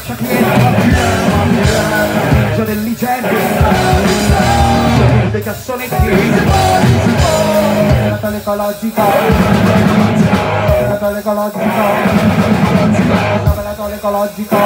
marciapiede Giro dell'igiene Dei cassonetti. Natale ecologico Natale ecologico Natale ecologico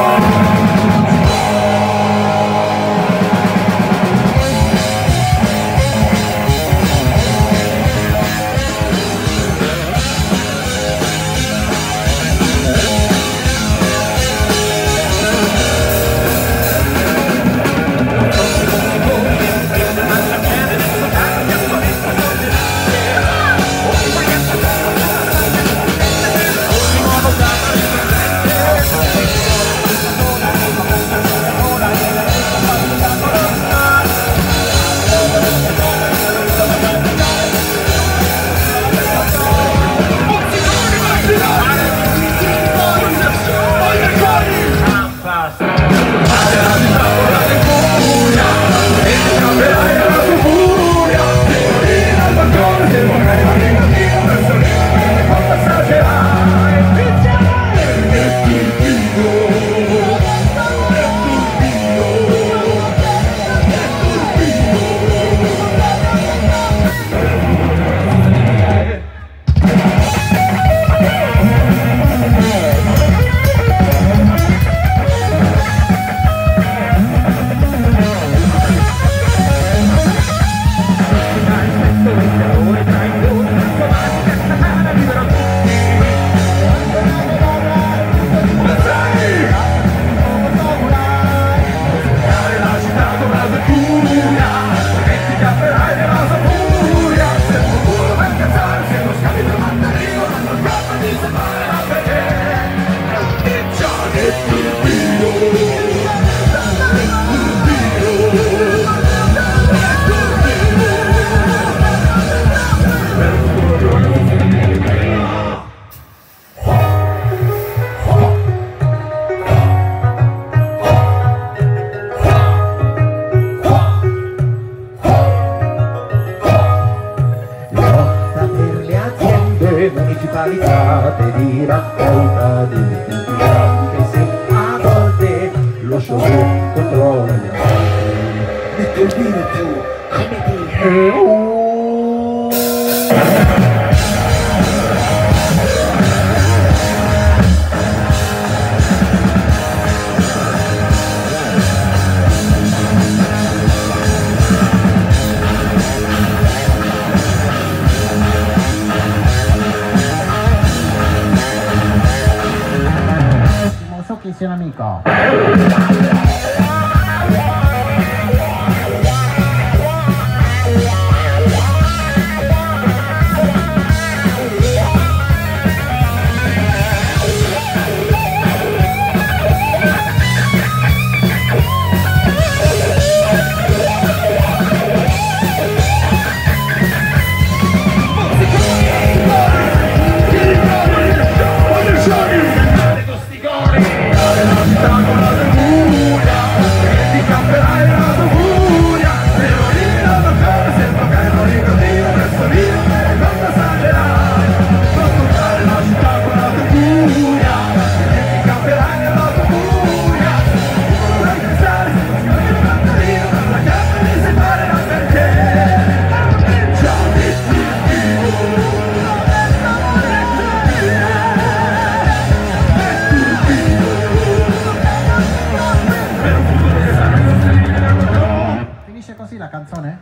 municipalizzate di raccolta di anche se a volte lo show controlla gli altri il vino più. Come dire che sei un amico la canzone?